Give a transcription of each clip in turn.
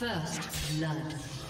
First blood.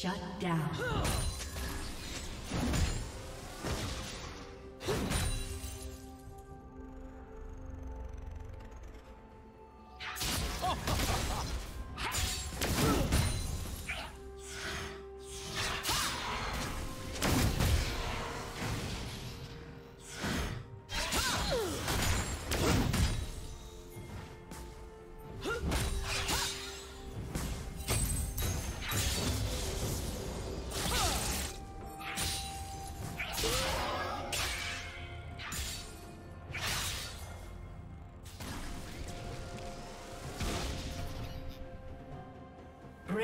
Shut down.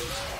Yeah.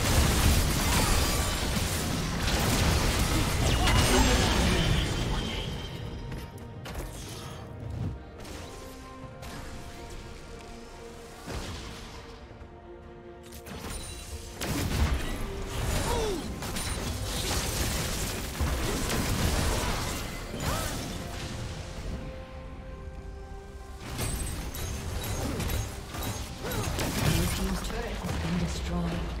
Destroyed.